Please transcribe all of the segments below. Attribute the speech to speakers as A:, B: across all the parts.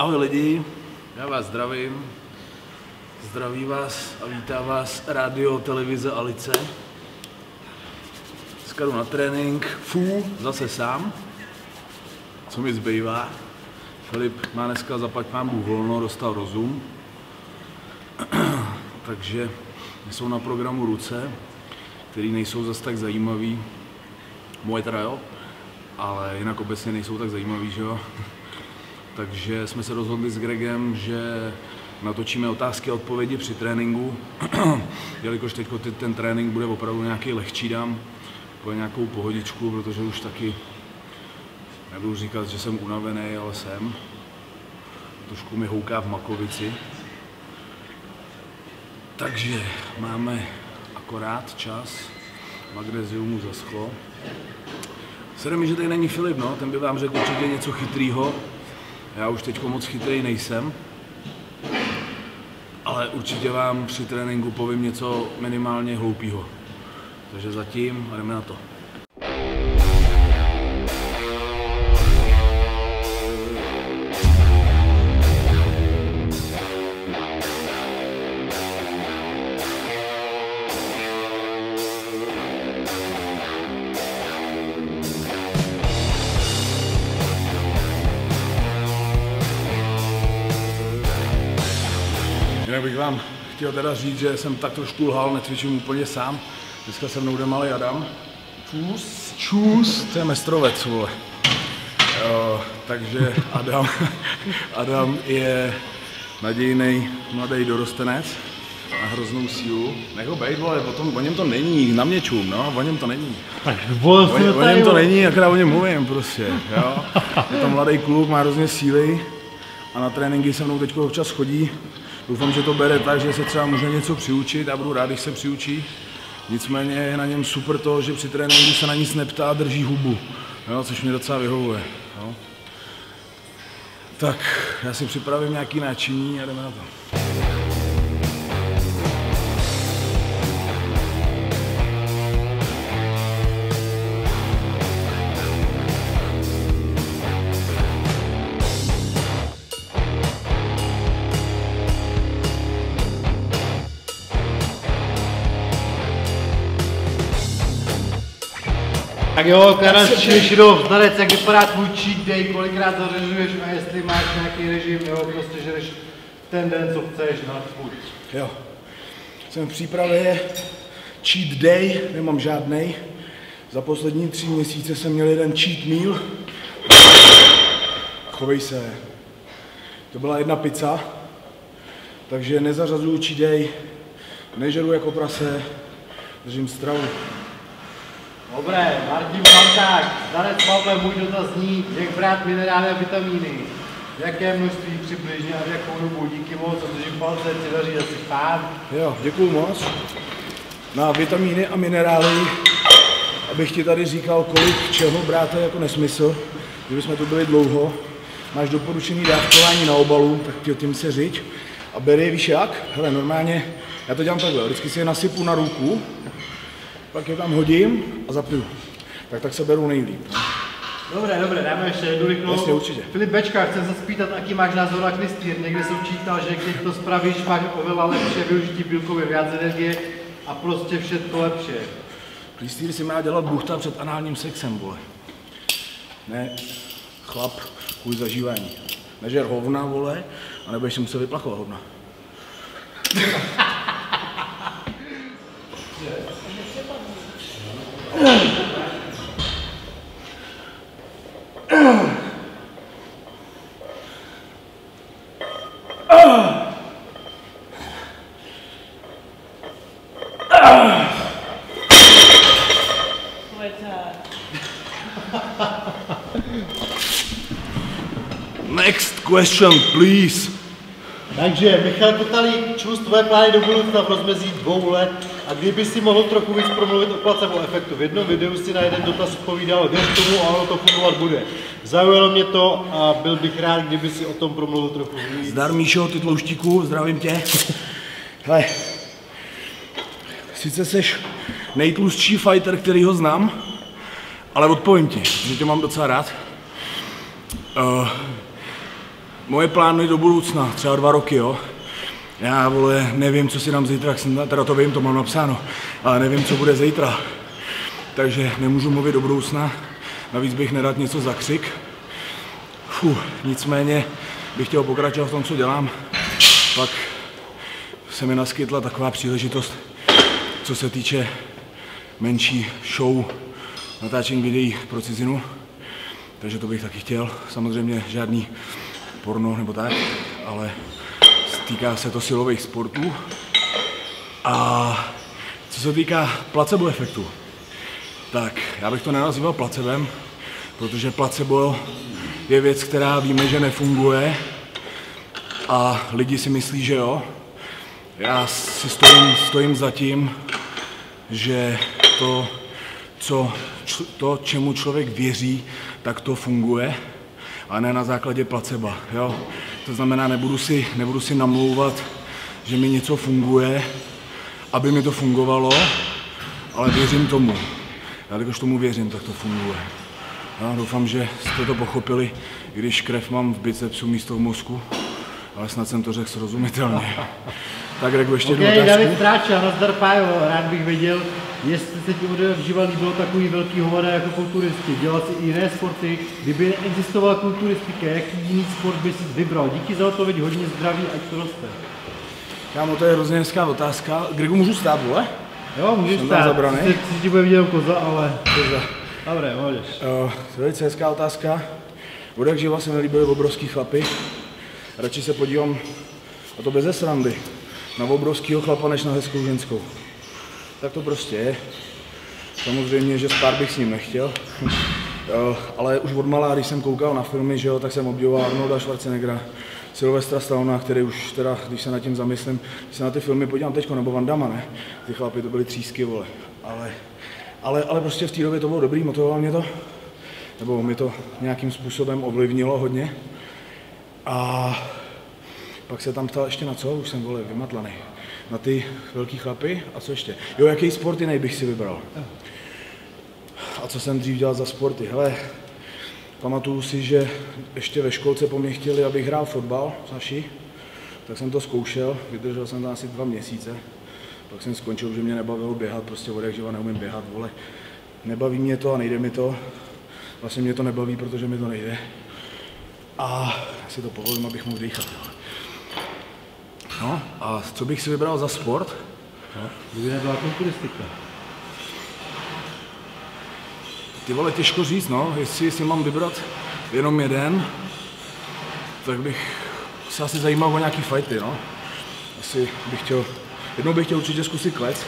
A: Ahoj lidi, já vás zdravím. Zdraví vás a vítá vás rádio, televize Alice. Dneska jdu na trénink, fů, zase sám. Co mi zbývá? Filip má dneska zapať pán Bůh volno, dostal rozum. Takže jsou na programu ruce, který nejsou zase tak zajímavý. Moje teda jo, ale jinak obecně nejsou tak zajímavý, že jo. Takže jsme se rozhodli s Gregem, že natočíme otázky a odpovědi při tréninku, jelikož teď ten trénink bude opravdu nějaký lehčí dám, po nějakou pohodičku, protože už taky nebudu říkat, že jsem unavený, ale jsem. Trošku mi houká v makovici. Takže máme akorát čas, magneziumu zaschlo. Sere mi, že tady není Filip, no, ten by vám řekl určitě něco chytrýho. Já už teď moc chytrý nejsem, ale určitě vám při tréninku povím něco minimálně hloupýho. Takže zatím jdeme na to. Jinak bych vám chtěl teda říct, že jsem tak trošku lhal, netvičím úplně sám. Dneska se mnou jde malý Adam. Čus. Čus, to je mestrovec, vole. Jo, takže Adam, Adam je nadějný mladý dorostenec na hroznou sílu. Nech ho bejt, vole, o, tom, o něm to není, na mě čum, no, o něm to není. O, ně- o něm to není, akorát o něm mluvím prostě, jo. Je to mladý kluk, má hrozně síly a na tréninky se mnou teď občas chodí. Doufám, že to bere tak, že se třeba může něco přiučit a budu rád, když se přiučí. Nicméně je na něm super to, že při tréninku se na nic neptá a drží hubu, jo, což mě docela vyhovuje. Jo. Tak, já si připravím nějaký náčiní a jdeme na to.
B: Tak jo, Karel Širov, znalec, jak vypadá tvůj cheat day, kolikrát zařezuješ a jestli máš nějaký režim, jo, prostě žereš ten den, co chceš, na tvůj.
A: Jo. Jsem v přípravě cheat day, nemám žádnej. Za poslední tři měsíce jsem měl jeden cheat meal. Chovej se. To byla jedna pizza, takže nezařazuju cheat day, nežeru jako prase, držím stravu.
B: Dobré, Martin Panták, znalec Pavle, můj dotaz zní, jak brát minerály a vitamíny. Jaké množství přibližně a v jakou dobu? Díky moc, držím palce, si daří asi pán.
A: Jo, děkuju moc. Na vitamíny a minerály, abych ti tady říkal, kolik čeho brát, je jako nesmysl. Kdybychom tu byli dlouho, máš doporučený dávkování na obalu, tak ti o tím se řiď. A beri, víš jak? Hele, normálně, já to dělám takhle, vždycky si je nasypu na ruku, pak je tam hodím a zapiju. Tak tak se berou nejlíp. no.
B: Dobré, dobré, dáme ještě jednu rychlou.
A: Jasně, určitě.
B: Filip Bečka, chcem se spýtat, aký máš názor na klistýr. Někde jsem čítal, že když to spravíš, máš oveľa lepší využití bílkově, víc energie a prostě všetko lepší.
A: Klistýr si má dělat buchta před análním sexem, vole. Ne, chlap, kvůli zažívání. Nežer hovna, vole, a nebudeš si muset vyplachovat hovna. Next question, please.
B: Takže Michal Kotalík, čus tvoje plány do budoucna v rozmezí dvou let a kdyby si mohl trochu víc promluvit o placebo efektu. V jednom videu si na jeden dotaz odpovídal, věř tomu a ono to fungovat bude. Zaujalo mě to a byl bych rád, kdyby si o tom promluvil trochu víc.
A: Zdar Míšo, ty tlouštíku, zdravím tě. Hele, sice seš nejtlustší fighter, který ho znám, ale odpovím ti, že tě mám docela rád. Uh, moje plány do budoucna, třeba dva roky, jo. Já, vole, nevím, co si dám zítra, jsem, teda to vím, to mám napsáno, ale nevím, co bude zítra. Takže nemůžu mluvit do budoucna, navíc bych nedat něco za křik. Fuh, nicméně bych chtěl pokračovat v tom, co dělám. Pak se mi naskytla taková příležitost, co se týče menší show natáčení videí pro cizinu. Takže to bych taky chtěl. Samozřejmě žádný porno nebo tak, ale týká se to silových sportů. A co se týká placebo efektu, tak já bych to nenazýval placebem, protože placebo je věc, která víme, že nefunguje a lidi si myslí, že jo. Já si stojím, stojím za tím, že to, co, to, čemu člověk věří, tak to funguje a ne na základě placeba. Jo? To znamená, nebudu si, nebudu si namlouvat, že mi něco funguje, aby mi to fungovalo, ale věřím tomu. Já když tomu věřím, tak to funguje. Já doufám, že jste to pochopili, když krev mám v bicepsu místo v mozku, ale snad jsem to řekl srozumitelně. Tak řekl ještě
B: okay, jednu otázku. David nazdar Pájo, rád bych věděl, jestli se ti od živa líbilo takový velký hovada jako kulturisti, dělat si i jiné sporty, kdyby neexistovala kulturistika, jaký jiný sport by si vybral? Díky za odpověď, hodně zdraví, ať to roste.
A: Kámo, to je hrozně hezká otázka. Gregu, můžu stát, vole?
B: Jo, můžeš Jsem stát. Zabraný. Si, ti bude vidět koza, ale... Koza. Dobré, můžeš.
A: Uh, to je velice hezká otázka. Od jak živa se mi líbily obrovský chlapy. Radši se podívám, a to bez srandy, na obrovského chlapa, než na hezkou ženskou. Tak to prostě je. Samozřejmě, že spát bych s ním nechtěl. ale už od malá, když jsem koukal na filmy, že jo, tak jsem obdivoval Arnolda Schwarzeneggera, Sylvestra Stallona, který už teda, když se na tím zamyslím, když se na ty filmy podívám teď, nebo Van Damme, ne? Ty chlapy to byly třísky, vole. Ale, ale, ale prostě v té době to bylo dobrý, motivovalo mě to. Nebo mi to nějakým způsobem ovlivnilo hodně. A pak se tam ptal ještě na co, už jsem vole vymatlaný. Na ty velký chlapy a co ještě? Jo, jaký sport jiný bych si vybral? A co jsem dřív dělal za sporty? Hele, pamatuju si, že ještě ve školce po mě chtěli, abych hrál fotbal naši, tak jsem to zkoušel, vydržel jsem tam asi dva měsíce. Pak jsem skončil, že mě nebavilo běhat, prostě od živa neumím běhat, vole. Nebaví mě to a nejde mi to. Vlastně mě to nebaví, protože mi to nejde. A si to povolím, abych mohl dýchat. No a co bych si vybral za sport?
B: No, kdyby nebyla kulturistika.
A: Ty vole, těžko říct, no, jestli, jestli mám vybrat jenom jeden, tak bych se asi zajímal o nějaký fighty, no. Asi bych chtěl, jednou bych chtěl určitě zkusit klec,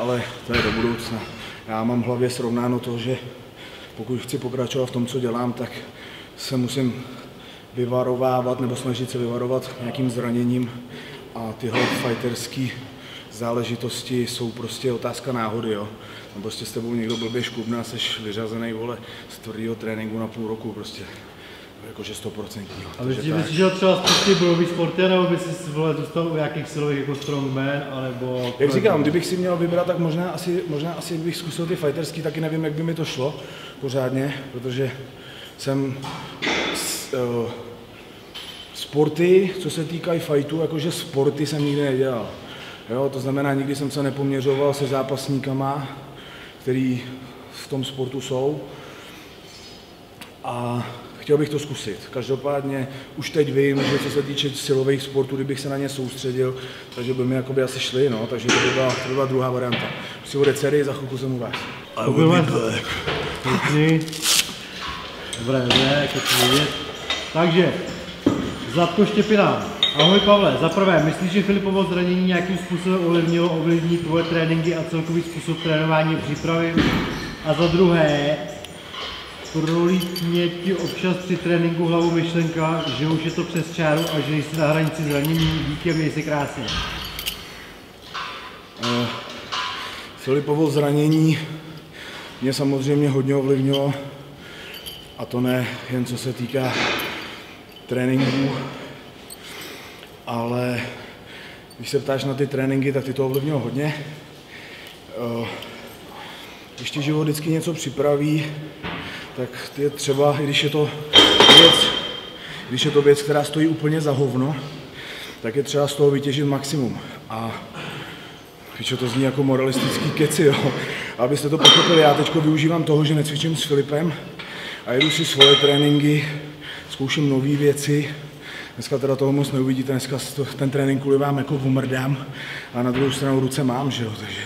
A: ale to je do budoucna. Já mám v hlavě srovnáno to, že pokud chci pokračovat v tom, co dělám, tak se musím vyvarovávat nebo snažit se vyvarovat nějakým zraněním a tyhle fighterské záležitosti jsou prostě otázka náhody, jo. Tam prostě s tebou někdo blbě škubne a jsi vyřazený, vole, z tvrdého tréninku na půl roku prostě. Jakože 100%.
B: A bys si šel třeba z bojový sporty, nebo bys si vole, dostal u nějakých silových jako strongman, anebo...
A: Jak říkám, kdybych si měl vybrat, tak možná asi, možná asi bych zkusil ty fighterský, taky nevím, jak by mi to šlo pořádně, protože jsem sporty, co se týkají fajtu, jakože sporty jsem nikdy nedělal. Jo, to znamená, nikdy jsem se nepoměřoval se zápasníkama, který v tom sportu jsou. A chtěl bych to zkusit. Každopádně už teď vím, že co se týče silových sportů, kdybych se na ně soustředil, takže by mi jakoby asi šli, no, takže to by byla, to by byla druhá varianta. Si bude dcery, za chvilku jsem u vás.
B: I will be back. Dobré, dobré, jak to vidět. Takže, Zlatko Štěpina. Ahoj Pavle, za prvé, myslíš, že Filipovo zranění nějakým způsobem ovlivnilo, ovlivní tvoje tréninky a celkový způsob trénování přípravy? A za druhé, prolítně ti občas při tréninku hlavu myšlenka, že už je to přes čáru a že jsi na hranici zranění, díky, měj si krásně.
A: Uh, Filipovo zranění mě samozřejmě hodně ovlivnilo a to ne jen co se týká tréninků, ale když se ptáš na ty tréninky, tak ty to ovlivnilo hodně. Eh, když ti život vždycky něco připraví, tak je třeba, i když je to věc, když je to věc, která stojí úplně za hovno, tak je třeba z toho vytěžit maximum. A Víš, to zní jako moralistický keci, jo. Abyste to pochopili, já teď využívám toho, že necvičím s Filipem a jedu si svoje tréninky, zkouším nové věci. Dneska teda toho moc neuvidíte, dneska ten trénink kvůli vám jako umrdám a na druhou stranu ruce mám, že jo, takže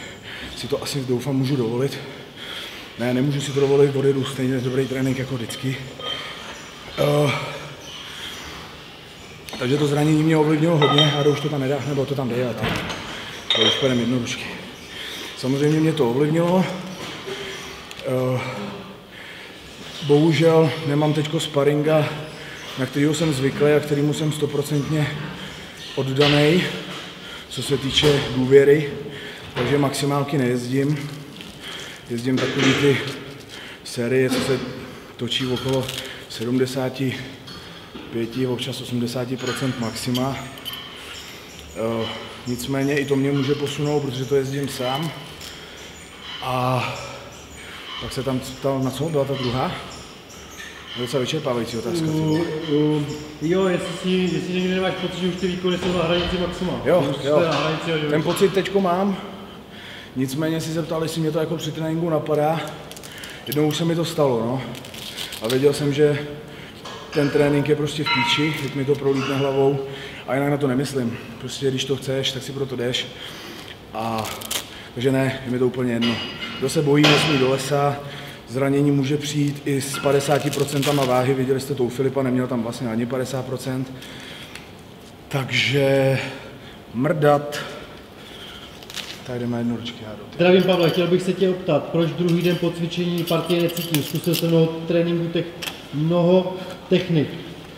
A: si to asi doufám můžu dovolit. Ne, nemůžu si to dovolit, odjedu stejně dobrý trénink jako vždycky. Uh, takže to zranění mě ovlivnilo hodně a už to tam nedá, nebo to tam jde, ale to už půjdeme jednodušky. Samozřejmě mě to ovlivnilo. Uh, bohužel nemám teď sparinga, na kterého jsem zvyklý a kterýmu jsem stoprocentně oddaný, co se týče důvěry, takže maximálky nejezdím. Jezdím takový ty série, co se točí okolo 75, občas 80% maxima. Uh, nicméně i to mě může posunout, protože to jezdím sám. A pak se tam ptal, na co byla ta druhá? Docela vyčerpávající otázka. Uh,
B: uh, jo, jestli, si, jestli někdy nemáš pocit, že už ty výkony jsou na hranici maxima.
A: Jo, jo. Na hranici, ten pocit teďko mám. Nicméně si se ptal, jestli mě to jako při tréninku napadá. Jednou už se mi to stalo, no. A věděl jsem, že ten trénink je prostě v píči, jak mi to prolítne hlavou. A jinak na to nemyslím. Prostě když to chceš, tak si pro to jdeš. A takže ne, je mi to úplně jedno. Kdo se bojí, nesmí do lesa, zranění může přijít i s 50% váhy, viděli jste to u Filipa, neměl tam vlastně ani 50%. Takže mrdat, tak jdeme jednodučky.
B: Zdravím Pavle, chtěl bych se tě optat, proč druhý den po cvičení partie necítím? Zkusil jsem mnoho tréninku těch mnoho technik,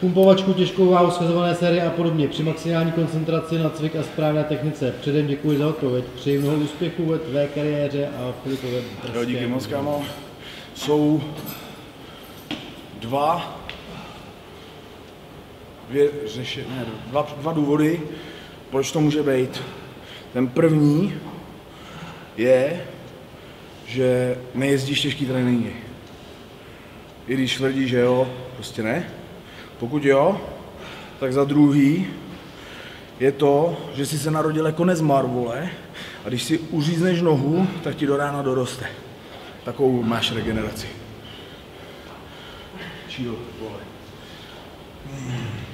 B: pumpovačku, těžkou váhu, schazované série a podobně. Při maximální koncentraci na cvik a správné technice. Předem děkuji za odpověď. Přeji mnoho úspěchů ve tvé kariéře a Filipově.
A: Jo, díky moc, kámo. Jsou dva, dvě, řeši, ne, dva, dva důvody, proč to může být. Ten první je, že nejezdíš těžký tréninky. I když tvrdí, že jo, prostě ne. Pokud jo, tak za druhý je to, že jsi se narodil jako nezmar, vole, a když si uřízneš nohu, tak ti do rána doroste. Takovou máš regeneraci. Chill, vole. Hmm.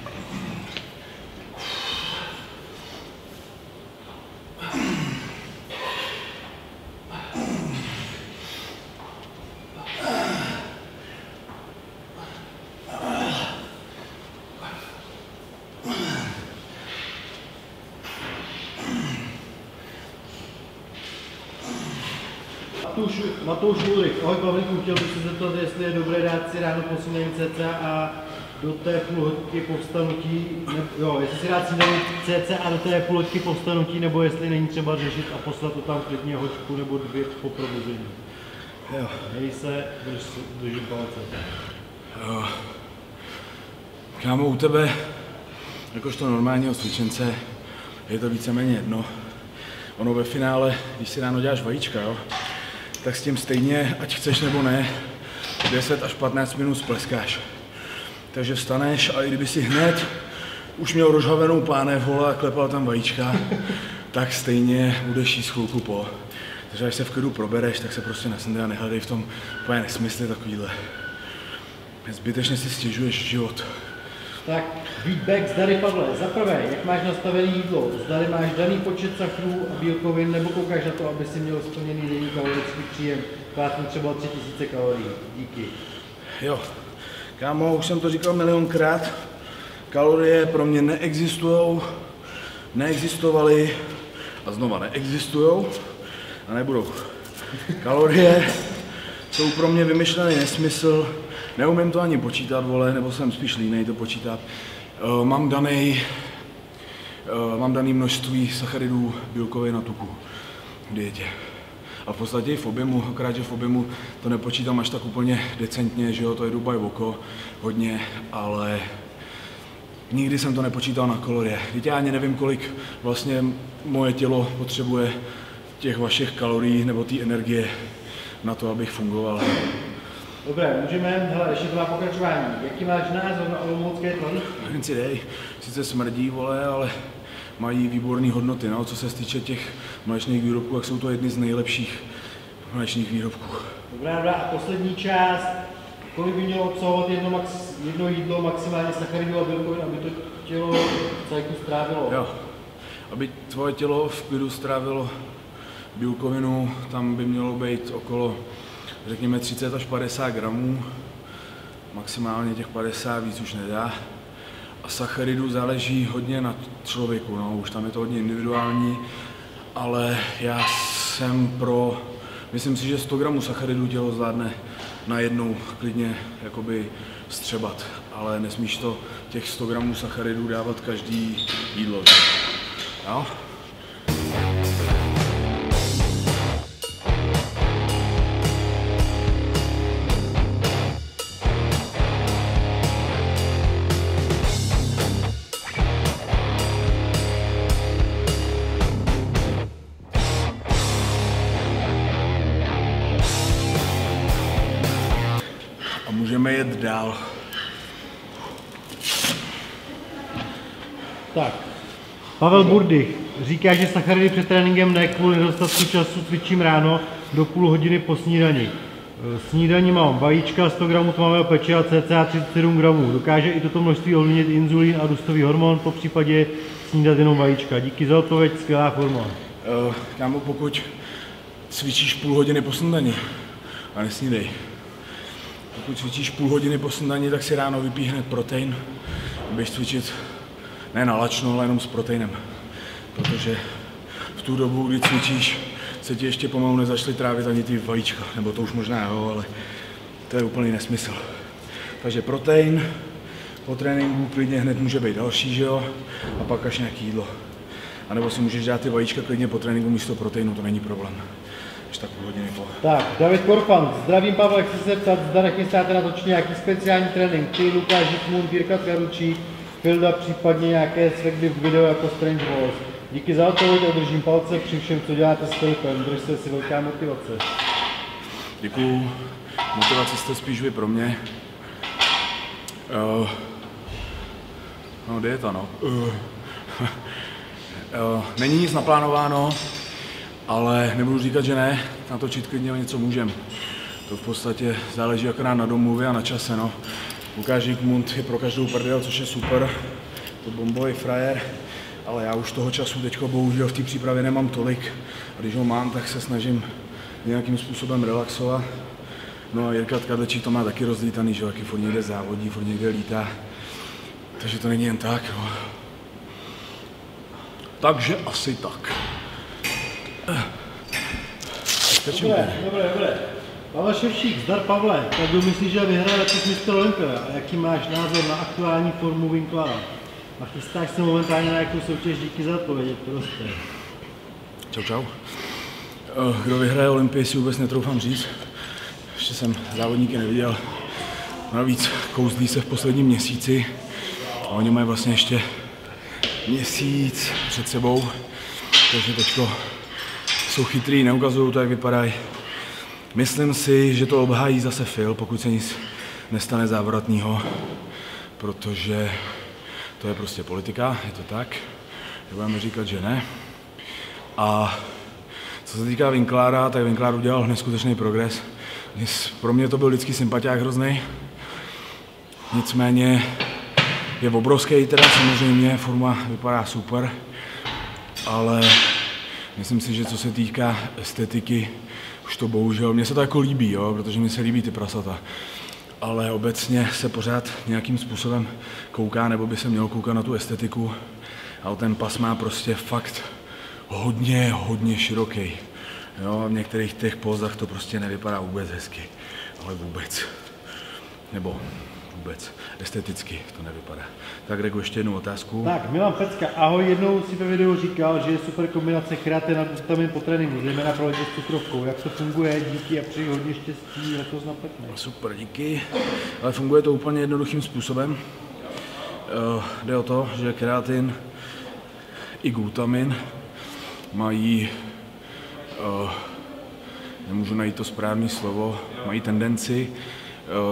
B: Matouš, Matouš Ulrich. Ahoj Pavlíku, chtěl bych se zeptat, jestli je dobré dát si ráno poslední CC a do té půlhodky povstanutí, ne, jo, jestli si dát si CC a do té půlhodky povstanutí, nebo jestli není třeba řešit a poslat to tam klidně hoďku nebo dvě po probuzení. Jo. Hej se, drž, držím palce. Jo.
A: Kámo, u tebe, jakožto normálního cvičence, je to víceméně jedno. Ono ve finále, když si ráno děláš vajíčka, jo, tak s tím stejně, ať chceš nebo ne, 10 až 15 minut spleskáš. Takže vstaneš a i kdyby si hned už měl rozhavenou pánev vole a klepal tam vajíčka, tak stejně budeš jíst chvilku po. Takže až se v klidu probereš, tak se prostě nesnde a nehledej v tom úplně nesmysly takovýhle. Zbytečně si stěžuješ život.
B: Tak, feedback zdary Pavle. Za prvé, jak máš nastavené jídlo? Zdary máš daný počet sachrů a bílkovin, nebo koukáš na to, aby si měl splněný denní kalorický příjem, kvátnu třeba 3000 kalorií. Díky.
A: Jo, kámo, už jsem to říkal milionkrát. Kalorie pro mě neexistují, neexistovaly a znova neexistují a nebudou. Kalorie jsou pro mě vymyšlený nesmysl, Neumím to ani počítat, vole, nebo jsem spíš línej to počítat. Uh, mám daný uh, mám daný množství sacharidů, bílkovin na tuku v dietě. A v podstatě i v objemu, akorát, v objemu to nepočítám až tak úplně decentně, že jo, to je Dubaj oko hodně, ale nikdy jsem to nepočítal na kalorie. Víte, já ani nevím, kolik vlastně moje tělo potřebuje těch vašich kalorií nebo té energie na to, abych fungoval.
B: Dobré, můžeme, hele, ještě to má pokračování. Jaký máš názor na olomoucké tlanictví?
A: si dej, sice smrdí, vole, ale mají výborné hodnoty, no, co se týče těch mléčných výrobků, jak jsou to jedny z nejlepších mléčných výrobků.
B: Dobrá, dobrá, a poslední část, kolik by mělo obsahovat jedno, max, jedno jídlo maximálně sacharidů a bílkovin, aby to tělo celku strávilo?
A: Jo, aby tvoje tělo v klidu strávilo bílkovinu, tam by mělo být okolo, řekněme, 30 až 50 gramů, maximálně těch 50 víc už nedá. A sacharidů záleží hodně na člověku, no, už tam je to hodně individuální, ale já jsem pro, myslím si, že 100 gramů sacharidů tělo zvládne najednou klidně jakoby střebat, ale nesmíš to těch 100 gramů sacharidů dávat každý jídlo. Jo?
B: Pavel Burdych říká, že sacharidy před tréninkem ne kvůli nedostatku času cvičím ráno do půl hodiny po snídani. Snídaní mám vajíčka, 100 gramů tmavého pečiva, cca 37 gramů. Dokáže i toto množství ovlivnit inzulín a růstový hormon, po případě snídat jenom vajíčka. Díky za odpověď, skvělá forma.
A: Uh, kámo, pokud cvičíš půl hodiny po snídani a nesnídej, pokud cvičíš půl hodiny po snídani, tak si ráno vypí hned protein. Běž cvičit ne na lačno, ale jenom s proteinem. Protože v tu dobu, kdy cvičíš, se ti ještě pomalu nezašly trávit ani ty vajíčka. Nebo to už možná jo, ale to je úplný nesmysl. Takže protein, po tréninku klidně hned může být další, že jo, a pak až nějaký jídlo. A nebo si můžeš dát ty vajíčka klidně po tréninku místo proteinu, to není problém až tak půl hodiny po.
B: Tak, David Korfan, zdravím Pavel, chci se zeptat, zda nechystáte natočit nějaký speciální trénink. Ty, Lukáš Žitmund, Jirka Karučí, Filda, případně nějaké svekdy v videu jako Strange Wars. Díky za odpověď a držím palce při všem, co děláte s Filipem. Držte si velká motivace.
A: Děkuju. Motivace jste spíš vy pro mě. Uh, no, dieta, no. Uh, uh, není nic naplánováno, ale nebudu říkat, že ne, natočit klidně něco můžem. To v podstatě záleží akorát na domluvě a na čase, no. Lukáš Mund je pro každou prdel, což je super, to bombový frajer, ale já už toho času teďko bohužel v té přípravě nemám tolik a když ho mám, tak se snažím nějakým způsobem relaxovat. No a Jirka Tkadlečík to má taky rozlítaný, že jaký furt někde závodí, furt někde lítá. Takže to není jen tak, no. Takže asi tak.
B: Dobré, dobré, dobré. Pavel Ševčík, zdar Pavle, tak kdo myslíš, že vyhraje letos mistr Olympia a jaký máš názor na aktuální formu Winklara? A chystáš se momentálně na jakou soutěž, díky za odpověď, prostě.
A: Čau, čau. Eh, kdo vyhraje Olympii si vůbec netroufám říct. Ještě jsem závodníky neviděl. Navíc kouzlí se v posledním měsíci a oni mají vlastně ještě měsíc před sebou, takže teďko jsou chytrý, neukazují to, jak vypadají. Myslím si, že to obhájí zase Phil, pokud se nic nestane závratného, protože to je prostě politika, je to tak. Nebudeme říkat, že ne. A co se týká Winklára, tak Winklár udělal neskutečný progres. Pro mě to byl vždycky sympatiák hrozný. Nicméně je obrovský, teda samozřejmě forma vypadá super, ale Myslím si, že co se týká estetiky, už to bohužel, mně se to jako líbí, jo, protože mi se líbí ty prasata. Ale obecně se pořád nějakým způsobem kouká, nebo by se měl koukat na tu estetiku. Ale ten pas má prostě fakt hodně, hodně široký. Jo, v některých těch pozách to prostě nevypadá vůbec hezky. Ale vůbec. Nebo vůbec. Esteticky to nevypadá. Tak Regu, ještě jednu otázku.
B: Tak, Milan Pecka, ahoj, jednou si ve videu říkal, že je super kombinace kreatin a vitamin po tréninku, zejména pro lidi s cukrovkou. Jak to funguje? Díky a přeji hodně štěstí letos na pekne.
A: Super, díky. Ale funguje to úplně jednoduchým způsobem. Uh, jde o to, že kreatin i glutamin mají, uh, nemůžu najít to správné slovo, mají tendenci eh,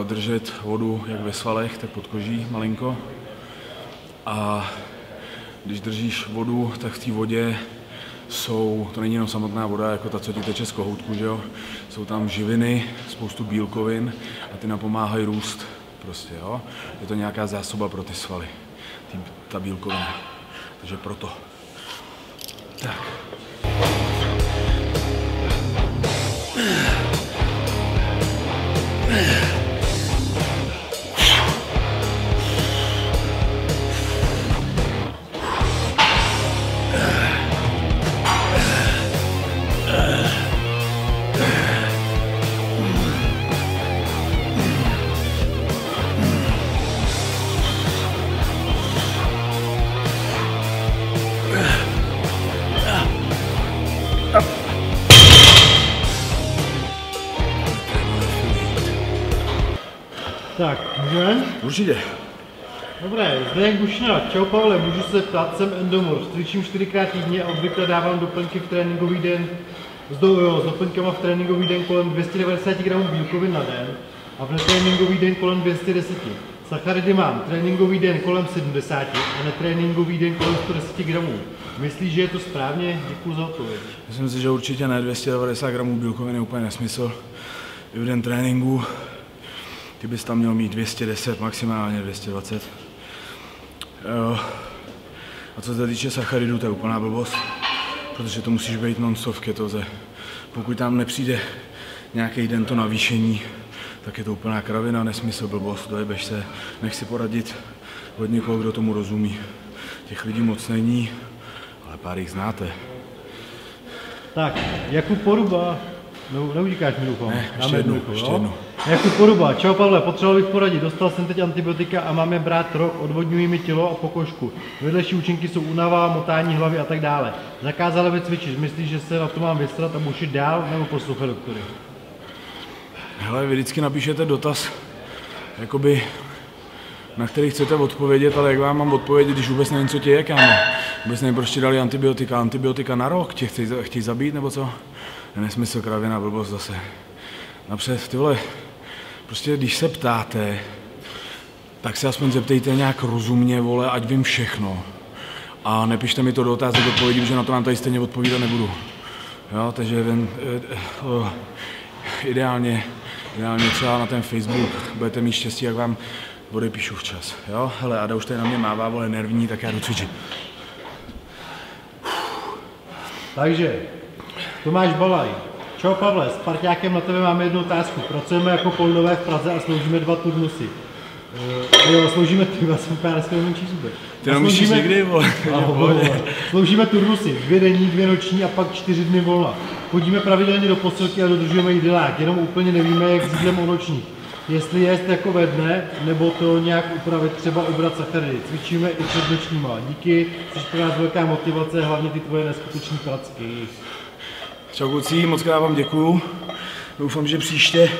A: držet vodu jak ve svalech, tak pod koží malinko. A když držíš vodu, tak v té vodě jsou, to není jenom samotná voda, jako ta, co ti teče z kohoutku, že jo? Jsou tam živiny, spoustu bílkovin a ty napomáhají růst prostě, jo? Je to nějaká zásoba pro ty svaly, ty, ta bílkovina. Takže proto. Tak.
B: Tak,
A: Určitě.
B: Dobré, Zdeněk Bušina. Čau Pavle, můžu se ptát, jsem endomorf, cvičím čtyřikrát týdně a obvykle dávám doplňky v tréninkový den, s, do, jo, s doplňkama v tréninkový den kolem 290 gramů bílkovin na den a v netréninkový den kolem 210. Sacharidy mám tréninkový den kolem 70 a netréninkový den kolem 110 gramů. Myslíš, že je to správně? Děkuji za odpověď.
A: Myslím si, že určitě ne 290 gramů bílkovin je úplně nesmysl. I v den tréninku ty bys tam měl mít 210, maximálně 220. Jo. A co se týče sacharidů, to je úplná blbost, protože to musíš být non-stop v ketoze. Pokud tam nepřijde nějaký den to navýšení, tak je to úplná kravina, nesmysl, blbost, dojebeš se, nech si poradit od někoho, kdo tomu rozumí. Těch lidí moc není, ale pár jich znáte.
B: Tak, Jakub Poruba, no, neutíkáš mi doufám.
A: Ne,
B: Dáme
A: ještě
B: jednou,
A: ještě
B: jo?
A: jednou.
B: Jakub Poruba, čau Pavle, potřeboval bych poradit, dostal jsem teď antibiotika a mám je brát rok, odvodňují mi tělo a pokožku. Vedlejší účinky jsou únava, motání hlavy a tak dále. Zakázali by cvičit, myslíš, že se na to mám vysrat a bušit dál nebo poslouchat doktory?
A: Hele, vy vždycky napíšete dotaz, jakoby, na který chcete odpovědět, ale jak vám mám odpovědět, když vůbec nevím, co tě je, kámo. Vůbec nevím, proč ti dali antibiotika. Antibiotika na rok, tě chtějí, chtějí zabít, nebo co? Nesmysl, kravina, blbost zase. Napřed, ty vole, prostě když se ptáte, tak se aspoň zeptejte nějak rozumně, vole, ať vím všechno. A nepište mi to do otázek odpovědím, že na to vám tady stejně odpovídat nebudu. Jo, takže ven, eh, eh, ideálně, ideálně třeba na ten Facebook budete mít štěstí, jak vám odepíšu včas. Jo, hele, Ada už tady na mě mává, vole, nervní, tak já jdu cvičit.
B: Takže, Tomáš Balaj. Čau Pavle, s Parťákem na tebe máme jednu otázku. Pracujeme jako poldové v Praze a sloužíme dva turnusy. Uh, jo, sloužíme, ty já jsem úplně nemůžu číst vůbec.
A: Ty nemyslíš
B: sloužíme-
A: nikdy, vole.
B: Sloužíme turnusy, dvě denní, dvě noční a pak čtyři dny volna. Chodíme pravidelně do posilky a dodržujeme jídelák, jenom úplně nevíme, jak s jídlem o nočních. Jestli jest jako ve dne, nebo to nějak upravit, třeba ubrat sacharidy. Cvičíme i před nočníma. Díky, jsi pro nás velká motivace, hlavně ty tvoje neskutečné pracky.
A: Čau kluci, moc krát vám děkuju. Doufám, že příště,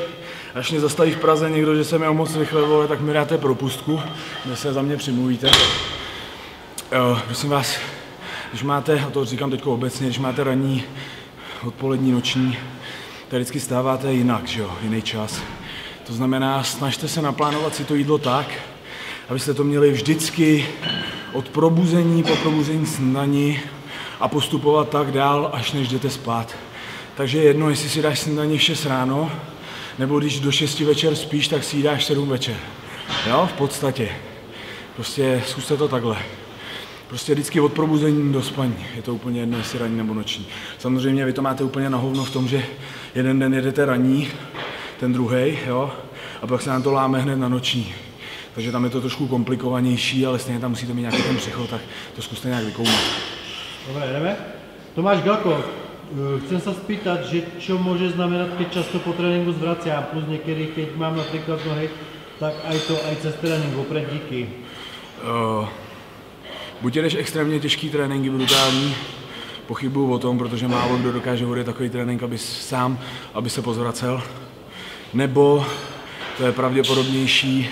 A: až mě zastaví v Praze někdo, že jsem jel moc rychle, vole, tak mi dáte propustku, kde se za mě přimluvíte. Jo, prosím vás, když máte, a to říkám teď obecně, když máte ranní, odpolední, noční, tak vždycky stáváte jinak, že jo, jiný čas. To znamená, snažte se naplánovat si to jídlo tak, abyste to měli vždycky od probuzení po probuzení snídaní a postupovat tak dál, až než jdete spát. Takže je jedno, jestli si dáš snídaní v 6 ráno, nebo když do 6 večer spíš, tak si dáš 7 večer. Jo, v podstatě. Prostě zkuste to takhle. Prostě vždycky od probuzení do spaní. Je to úplně jedno, jestli ranní nebo noční. Samozřejmě vy to máte úplně na hovno v tom, že jeden den jedete ranní, ten druhý, jo, a pak se nám to láme hned na noční. Takže tam je to trošku komplikovanější, ale stejně tam musíte mít nějaký ten přechod, tak to zkuste nějak vykoumat.
B: Dobre, jdeme? Tomáš Galko, eh, chcem sa spýtať, že čo môže znamenať, keď často po tréninku zvraciam, plus niekedy, keď mám napríklad nohy, tak aj to, aj cez trénink, opred díky.
A: Uh, buď jedeš extrémně těžký tréninky, brutální, pochybuju o tom, protože málo kdo dokáže vodit takový trénink, aby sám, aby se pozvracel. Nebo to je pravděpodobnější,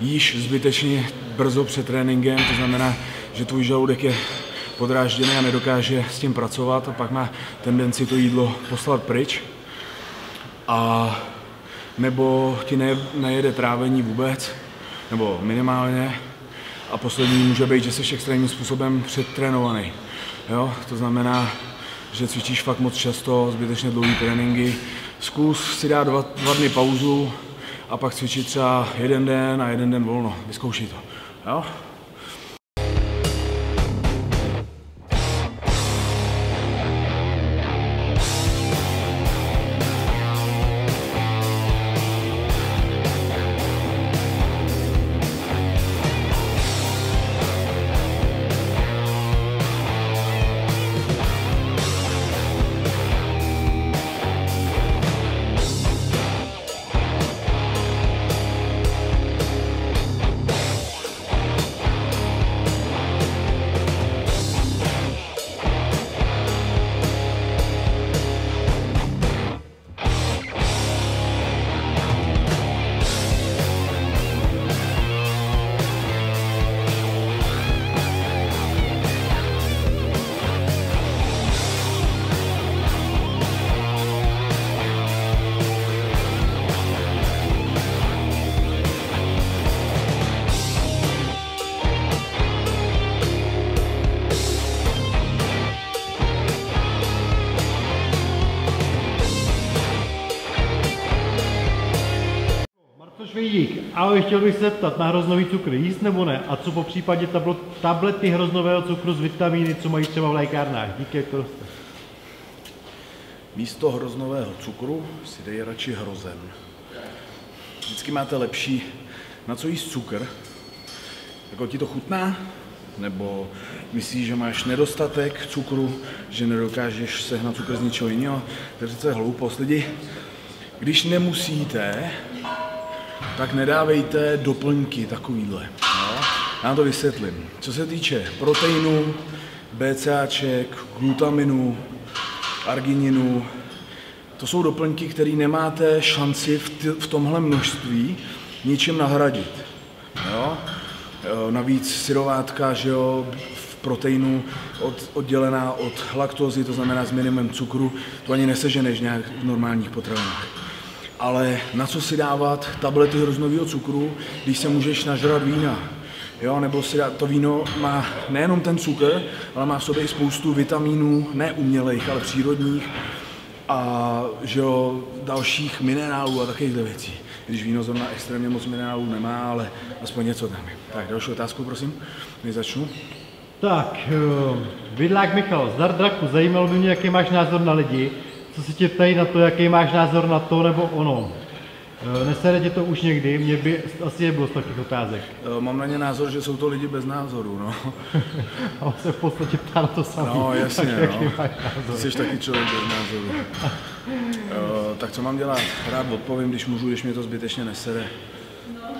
A: jíš zbytečně brzo před tréninkem, to znamená, že tvůj žaludek je podrážděný a nedokáže s tím pracovat a pak má tendenci to jídlo poslat pryč. A nebo ti ne, nejede trávení vůbec, nebo minimálně. A poslední může být, že jsi extrémním způsobem předtrénovaný. Jo? To znamená, že cvičíš fakt moc často, zbytečně dlouhé tréninky. Zkus si dát dva, dva dny pauzu a pak cvičit třeba jeden den a jeden den volno. Vyzkoušej to. Jo?
B: Švejdík, ahoj, chtěl bych se zeptat na hroznový cukr, jíst nebo ne? A co po případě tablo, tablety hroznového cukru z vitamíny, co mají třeba v lékárnách? Díky, to roste.
A: Místo hroznového cukru si dej radši hrozen. Vždycky máte lepší, na co jíst cukr. Jako ti to chutná? Nebo myslíš, že máš nedostatek cukru, že nedokážeš sehnat cukr z ničeho jiného? To je hloupost. Lidi, když nemusíte, tak nedávejte doplňky takovýhle. No? Já to vysvětlím. Co se týče proteinu, BCAček, glutaminu, argininu, to jsou doplňky, které nemáte šanci v, t- v tomhle množství ničím nahradit. Jo? E, Navíc syrovátka, že jo, v proteinu od, oddělená od laktózy, to znamená s minimem cukru, to ani neseženeš nějak v normálních potravinách ale na co si dávat tablety hroznového cukru, když se můžeš nažrat vína. Jo, nebo si dát, to víno má nejenom ten cukr, ale má v sobě i spoustu vitamínů, ne umělejch, ale přírodních a že jo, dalších minerálů a takovýchhle věcí. Když víno zrovna extrémně moc minerálů nemá, ale aspoň něco tam je. Tak další otázku, prosím, než začnu.
B: Tak, eh, Vidlák Michal, zdar draku, zajímalo by mě, jaký máš názor na lidi, co se tě ptají na to, jaký máš názor na to nebo ono. Eh, Nesere tě to už někdy, mě by asi je bylo z takových otázek.
A: E, Mám na ně názor, že jsou to lidi bez názoru, no.
B: A on se v podstatě ptá na to samé.
A: No, jasně,
B: tak jaký
A: no.
B: máš názor?
A: jsi taky člověk bez názoru. Uh, tak co mám dělat? Rád odpovím, když můžu, když mě to zbytečně nesere.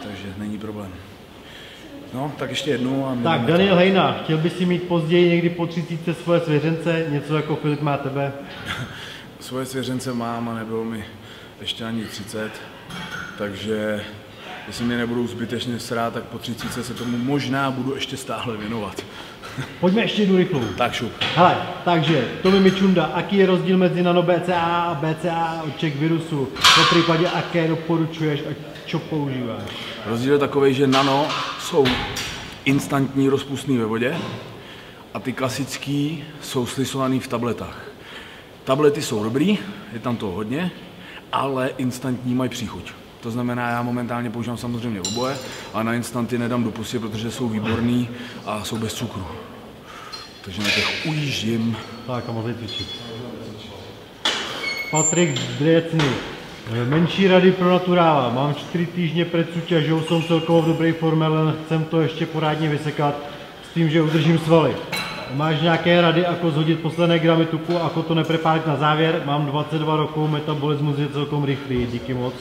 A: Takže není problém. No, tak ještě jednu a
B: Tak, Daniel Hejna, chtěl by si mít později někdy po 30 svoje svěřence, něco jako Filip má tebe?
A: Svoje svěřence mám a nebylo mi ještě ani 30, takže jestli mě nebudou zbytečně srát, tak po 30 se tomu možná budu ještě stále věnovat.
B: Pojďme ještě jednu rychlou.
A: Tak šup.
B: Hele, takže, Tomi Mičunda, aký je rozdíl mezi nano BCA a BCA oček virusu? Po případě, aké doporučuješ a čo používáš?
A: Rozdíl je takový, že nano jsou instantní rozpustný ve vodě a ty klasický jsou slisovaný v tabletách. Tablety jsou dobrý, je tam toho hodně, ale instantní mají příchuť. To znamená, já momentálně používám samozřejmě oboje, a na instanty nedám do pusy, protože jsou výborný a jsou bez cukru. Takže na těch ujíždím.
B: Tak a moc cvičit. Patrik Drecny. Menší rady pro naturála. Mám čtyři týždně před súťažou, jsem celkovo v dobré formě, ale chcem to ještě pořádně vysekat s tím, že udržím svaly. Máš nějaké rady, ako zhodit posledné gramy tuku, ako to neprepálit na závěr? Mám 22 rokov, metabolismus je celkom rychlý, díky moc.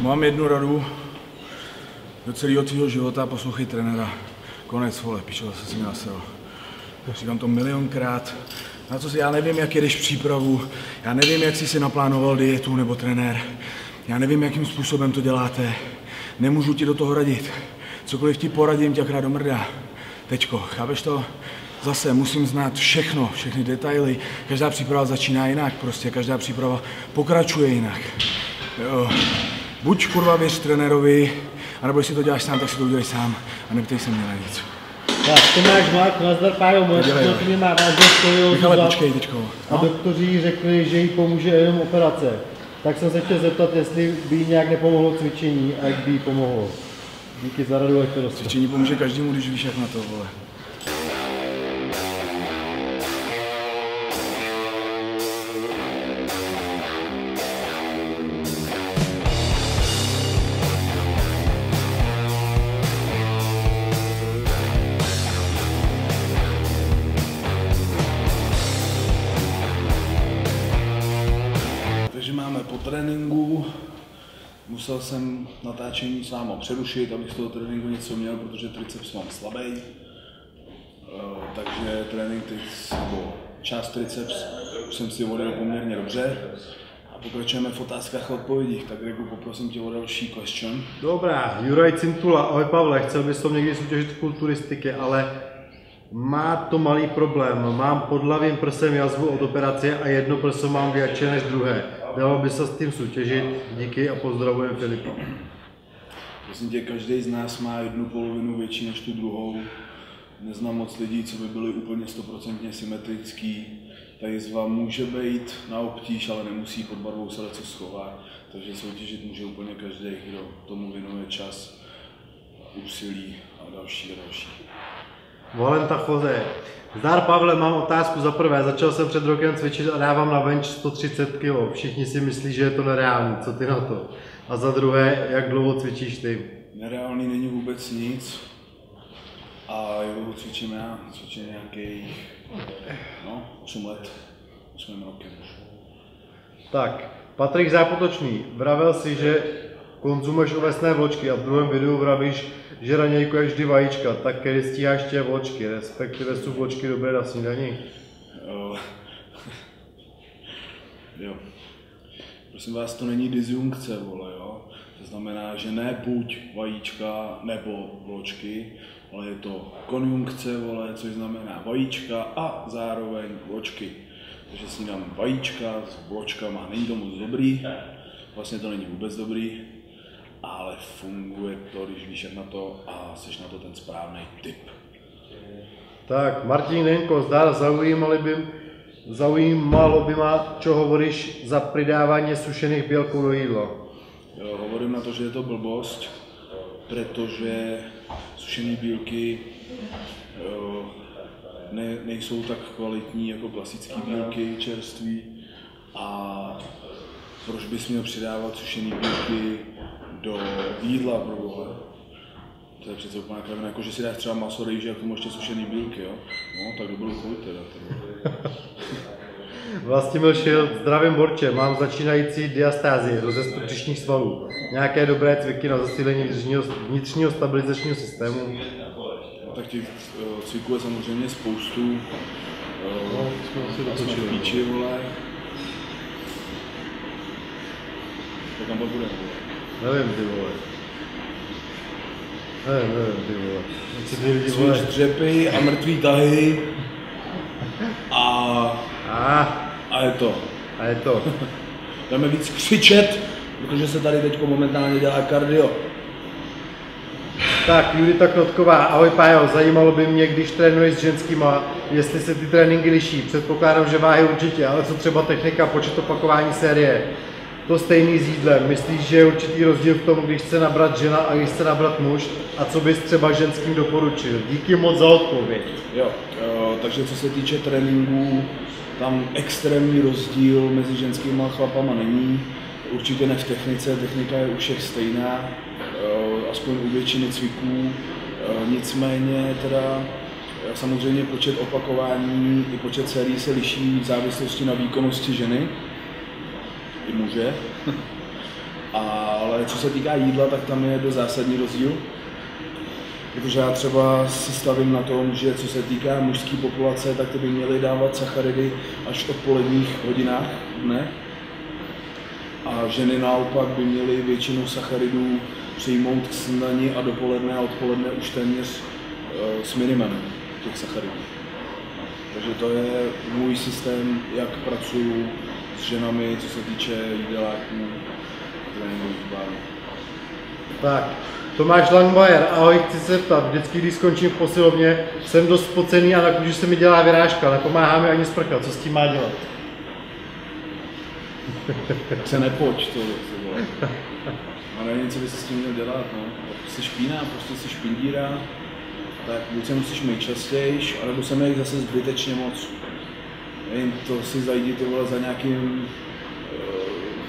A: Mám jednu radu do celého tvého života, poslouchej trenéra. Konec, vole, pičo, zase si mě. Říkám to milionkrát. Na co si, já nevím, jak jedeš přípravu, já nevím, jak jsi si naplánoval dietu nebo trenér, já nevím, jakým způsobem to děláte, nemůžu ti do toho radit. Cokoliv ti poradím, tě akorát domrdá. Tečko, chápeš to?
C: zase musím znát všechno, všechny detaily. Každá příprava začíná jinak, prostě každá příprava pokračuje jinak. Jo. Buď kurva věř trenérovi, anebo jestli to děláš sám, tak si to udělej sám a neptej se mě na nic.
B: Tak, Tomáš Mák, nazdar Pájo, moje přítelkyně má skoliózu
C: Michale, počkej teďko.
B: a
C: No?
B: doktoři řekli, že jí pomůže jenom operace. Tak jsem se chtěl zeptat, jestli by jí nějak nepomohlo cvičení a jak by jí pomohlo. Díky za radu, ať to dostane.
C: Cvičení pomůže každému, když víš jak na to, vole. Natáčení sámo přerušit, abych z toho tréninku něco měl, protože triceps mám slabý. Takže trénink teď, nebo část triceps jsem si odjel poměrně dobře. A pokračujeme v otázkách a odpovědích, tak Gregu, poprosím tě o další question.
B: Dobrá, Juraj Cintula, ahoj Pavle, chtěl bys to někdy soutěžit v kulturistiky, ale má to malý problém. Mám pod hlavým prsem jazvu od operace a jedno prso mám větší než druhé. Dalo by se s tím soutěžit? Díky a pozdravujem Filipa.
A: Prosím tě, každý z nás má jednu polovinu větší než tu druhou. Neznám moc lidí, co by byli úplně stoprocentně symetrický. Ta jizva může být na obtíž, ale nemusí pod barvou se co schová. Takže soutěžit může úplně každý, kdo tomu věnuje čas, úsilí a další a další.
B: Valenta Jose. Zdar Pavle, mám otázku za prvé. Začal jsem před rokem cvičit a dávám na bench 130 kg. Všichni si myslí, že je to nereálný. Co ty na to? A za druhé, jak dlouho cvičíš ty?
A: Nereálný není vůbec nic. A dlouho cvičím já? Cvičím nějakých, no, 8 let, 8 rokem.
B: Tak, Patrik Zápotočný. Vravel si, že konzumuješ ovesné vločky a v druhém videu vravíš, že ranějko jak vždy vajíčka. Tak kdy stíháš tě vločky, respektive jsou vločky dobré na snídaní?
A: Jo. jo. Prosím vás, to není disjunkce, vole, jo. To znamená, že ne buď vajíčka nebo vločky, ale je to konjunkce, vole, což znamená vajíčka a zároveň vločky. Takže si dám vajíčka s vločkama, není to moc dobrý, vlastně to není vůbec dobrý, ale funguje to, když víš na to a jsi na to ten správný typ.
B: Tak, Martin Nenko, zdar, zaujímali by, zaujímalo by ma, čo hovoríš za pridávanie sušených bielkov do jídla.
A: Jo, hovorím na to, že je to blbost, protože sušené bílky jo, ne, nejsou tak kvalitní jako klasické bílky čerství a proč bys měl přidávat sušené bílky do jídla, pro? To je přece úplná kravina, jako že si dáš třeba maso, rejži a k tomu ještě sušený bílky, jo? No, tak dobrou chuť teda. teda.
B: Vlastimil Šil, zdravím Borče, mám začínající diastázii, rozestup břišních svalů. Nějaké dobré cviky na zasílení vnitřního, vnitřního stabilizačního systému.
A: No, tak těch eh, cviků je samozřejmě spoustu.
B: No,
A: Uh,
B: jsme si
A: píči, vole. Tak tam pak bude.
B: Nevím, ty vole. Nevím, nevím, ty vole. Se ty lidi, vole.
A: dřepy a mrtvý tahy. A,
B: A,
A: a je to.
B: a je to.
A: Jdeme víc křičet, protože se tady teď momentálně dělá kardio.
B: Tak, Judita Knotková, ahoj Pájo, zajímalo by mě, když trénuješ s ženskýma, jestli se ty tréninky liší. Předpokládám, že váhy určitě, ale co třeba technika, počet opakování série. To stejný s jídlem. Myslíš, že je určitý rozdíl v tom, když chce nabrat žena a když chce nabrat muž? A co bys třeba ženským doporučil? Díky moc za odpověď.
A: Jo, jo, takže co se týče tréninku, tam extrémní rozdíl mezi ženskými a chlapama není. Určitě ne v technice, technika je u všech stejná, jo, aspoň u většiny cviků. Jo, Nicméně teda samozřejmě počet opakování i počet sérií se liší v závislosti na výkonnosti ženy muže. Ale co se týká jídla, tak tam je dost zásadní rozdíl. Protože já třeba si stavím na tom, že co se týká mužské populace, tak ty by měly dávat sacharidy až v odpoledních hodinách dne. A ženy naopak by měly většinu sacharidů přijmout k snídani a dopoledne a odpoledne už téměř eh, s minimem těch sacharidů. Takže to je můj systém, jak pracuju s ženami, co se týče jídeláků, tréninkových pánů.
B: Tak, Tomáš Langbajer, ahoj, chci se zeptat, vždycky, když skončím v posilovně, jsem dost spocený a na kůži se mi dělá vyrážka, nepomáhá mi ani sprchat, co s tím má dělat?
A: Tak se nepoč, to, to vole. A nevím, co by se s tím měl dělat, no. Jsi špína, prostě jsi špindíra, tak buď se musíš mít častěji, anebo se mít zase zbytečně moc. Nevím, to si zajdi ty vole za nějakým, uh,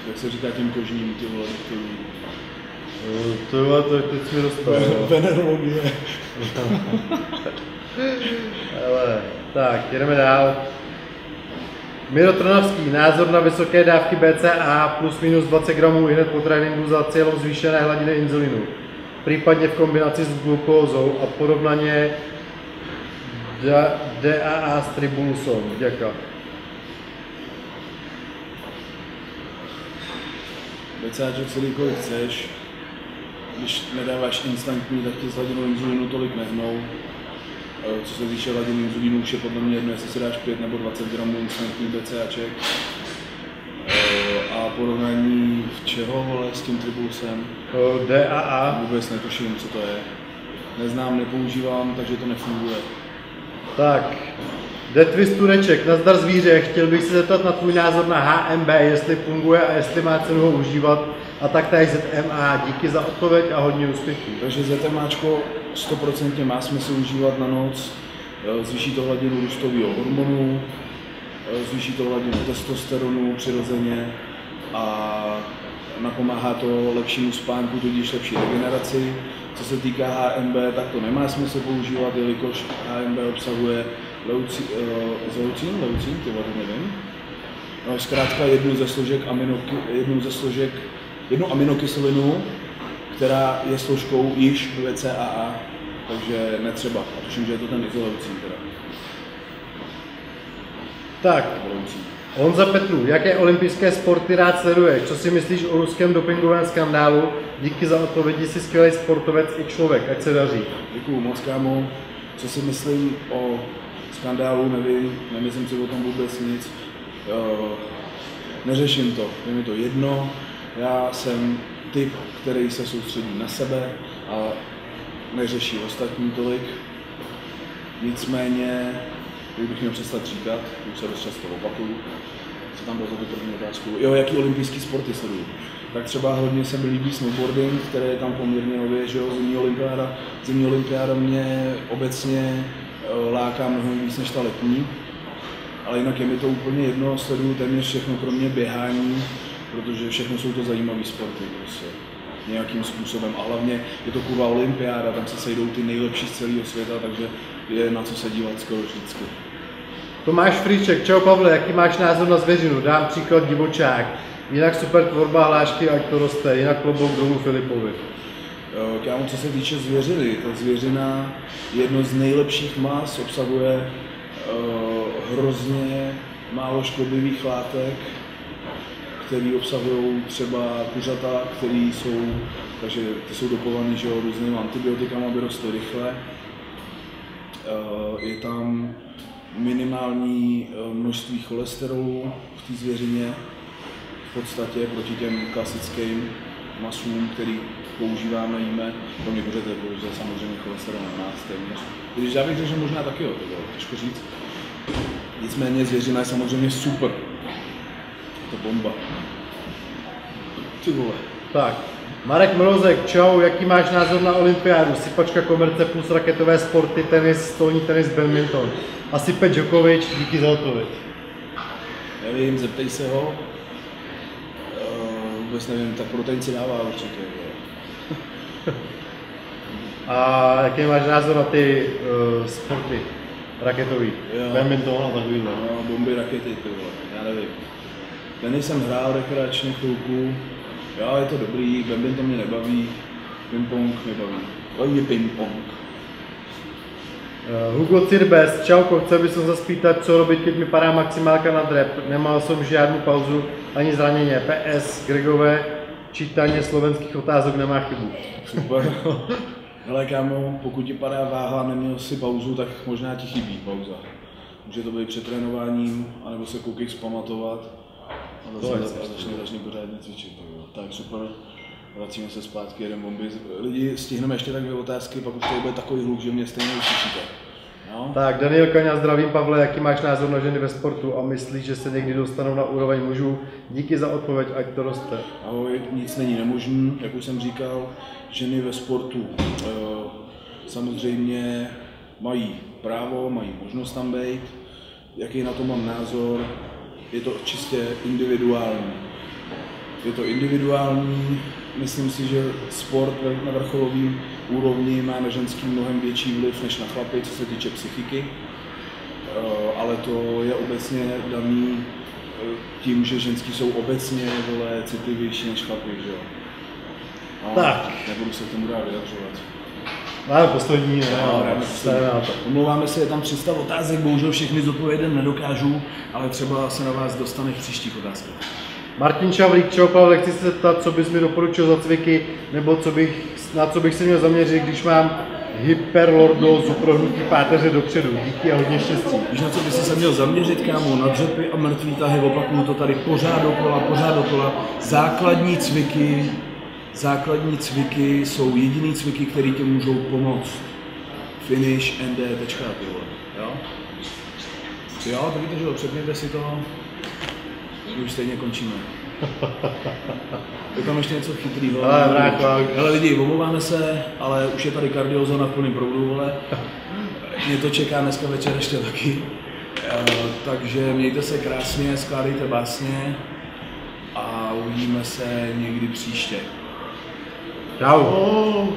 A: jak se říká tím kožním, ty vole, doktorů.
B: Eh, To jo, to teď dostal. jo.
A: Venerologie.
B: Ale, tak, jedeme dál. Miro Trnavský, názor na vysoké dávky BCA plus minus 20 gramů hned po tréninku za cílem zvýšené hladiny inzulinu, případně v kombinaci s glukózou a porovnaně Da- DAA s tribulusou. Děka.
A: BCAček celý kolik chceš, když nedáváš instantní, tak ti s hladinou inzulínu tolik nehnou. Eh, Co se týče hladiny inzulínu, už je podle mě jedno, jestli si dáš 5 nebo 20 gramů instantní BCAček. Eh, A porovnání čeho vole s tím tribulusem,
B: O, DAA,
A: vůbec netuším, co to je. Neznám, nepoužívám, takže to nefunguje.
B: Tak. Detwist Tureček, nazdar zvíře, chtěl bych se zeptat na tvůj názor na HMB, jestli funguje a jestli má cenu ho užívat, a taktéž ZMA. Díky za odpověď a hodně úspěchů.
A: Takže ZMAčko 100% má smysl užívat na noc, eh, zvýší to hladinu růstového hormonu, eh, zvýší to hladinu testosteronu přirozeně a napomáhá to lepšímu spánku, tudíž lepší regeneraci. Co se týká HMB, tak to nemá smysl používat, jelikož HMB obsahuje leuci, uh, leucin, leucin, ty vole, nevím. No, zkrátka jednu ze složek, amino, jednu ze složek, jednu aminokyselinu, která je složkou již VCAA, takže netřeba. A tuším, že je to ten izoleucin teda.
B: Tak,
A: leucin.
B: Honza Petru, jaké olympijské sporty rád sleduješ? Co si myslíš o ruském dopingovém skandálu? Díky za odpovědi, jsi skvělý sportovec i člověk, ať se daří.
A: Děkuju moc, kámo. Co si myslím o skandálu, nevím, nemyslím si o tom vůbec nic. Neřeším to, je mi to jedno. Já jsem typ, který se soustředí na sebe a neřeší ostatní tolik. Nicméně, kdybych měl přestat říkat, už se dost často opakuju, co tam bylo za tu první otázku. Jo, jaký olympijský sporty sleduju? Tak třeba hodně se mi líbí snowboarding, který je tam poměrně nově, že jo, zimní olympiáda. Zimní olympiáda mě obecně eh, láká mnohem víc než ta letní. Ale jinak je mi to úplně jedno, sleduju téměř všechno kromě běhání, protože všechno jsou to zajímavé sporty prostě nějakým způsobem. A hlavně je to kurva olympiáda, tam se sejdou ty nejlepší z celého světa, takže je na co se dívat skoro vždycky.
B: Tomáš Friček, čau Pavle, jaký máš názor na zvěřinu? Dám příklad divočák. Jinak super tvorba hlášky, ať to roste, jinak klobouk dolů Filipovi.
A: Jo, Kámo, co se týče zvěřiny, ta zvěřina je jedno z nejlepších mas, obsahuje uh, hrozně málo škodlivých látek, které obsahují třeba kuřata, které jsou, takže ty jsou dopované že jo, různými antibiotikama, aby rostly rychle. Uh, je tam minimální uh, množství cholesterolu v té zvěřině, v podstatě proti těm klasickým masům, který používáme, jíme, kromě kuřete, protože samozřejmě cholesterol nemá téměř. Když já bych řekl, že možná taky jo, to bylo těžko říct. Nicméně zvěřina je samozřejmě super. Je to bomba. Ty vole.
B: Tak, Marek Mrozek, čau, jaký máš názor na olympiádu? Sypačka komerce plus raketové sporty, tenis, stolní tenis, badminton. A Sype Djokovic, díky za odpověď.
A: Nevím, zeptej se ho. Uh, vůbec nevím, tak protein si dává určitě.
B: A jaký máš názor na ty uh, sporty raketový?
A: Jo.
B: Badminton a takovýhle.
A: No, bomby, rakety, ty vole, já nevím. Tenis jsem hrál rekreačně chvilku, jo, je to dobrý, badminton mě nebaví, ping-pong mě baví. Baví ping-pong.
B: Uh, Hugo Cirbes, čauko, chcel by som sa spýtať, co robiť, keď mi padá maximálka na drep. Nemal som žiadnu pauzu ani zranenie. PS, Gregové, čítanie slovenských otázok nemá chybu.
A: Super. Hele kámo, pokud ti padá váha a neměl si pauzu, tak možná ti chybí pauza. Může to být před trénováním, anebo se koukej zpamatovat a
B: To je
A: začne, začne, pořádně cvičit. Tak super, vracíme se zpátky, jeden bomby. Lidi, stihneme ještě tak dvě otázky, pak už to bude takový hluk, že mě stejně uslyšíte. No?
B: Tak, Daniel Kaňa, zdravím Pavle, jaký máš názor na ženy ve sportu a myslíš, že se někdy dostanou na úroveň mužů? Díky za odpověď, ať to roste.
A: Ahoj, nic není nemožné, jak už jsem říkal, ženy ve sportu eh, samozřejmě mají právo, mají možnost tam být. Jaký na to mám názor, je to čistě individuální. Je to individuální, myslím si, že sport na vrcholovém úrovni má na ženský mnohem větší vliv než na chlapy, co se týče psychiky. Eh, ale to je obecně daný eh, tím, že ženský jsou obecně vole, citlivější než chlapy, že jo. A
B: Tak.
A: Nebudu se tomu dál vyjadřovat.
B: Máme poslední, ne,
A: No,
B: ne, ne.
A: Omlouváme se, je tam 300 otázek, bohužel všechny zodpovědět nedokážu, ale třeba se na vás dostane v příštích otázkách.
B: Martin Šavlík, čau Pavle, chci se zeptat, co bys mi doporučil za cviky, nebo co bych, na co bych se měl zaměřit, když mám hyperlordózu prohnutí páteře dopředu. Díky a hodně štěstí.
A: Víš, na co by si se měl zaměřit, kámo? Na dřepy a mrtvý tahy, opakuju to tady pořád dokola, pořád dokola. Základní cviky, základní cviky jsou jediný cviky, které ti můžou pomoct. Finish, ND, tečka, ty vole. Jo? Jo, to víte, že jo, přepněte si to. My už stejně končíme. Je tam ještě něco chytrýho.
B: Ale Ale
A: lidi, omlouváme se, ale už je tady kardiozona v plném proudu, vole. Mě to čeká dneska večer ještě taky. Eh, Takže mějte se krásně, skládejte básně a uvidíme se někdy příště.
B: Tchau. Oh.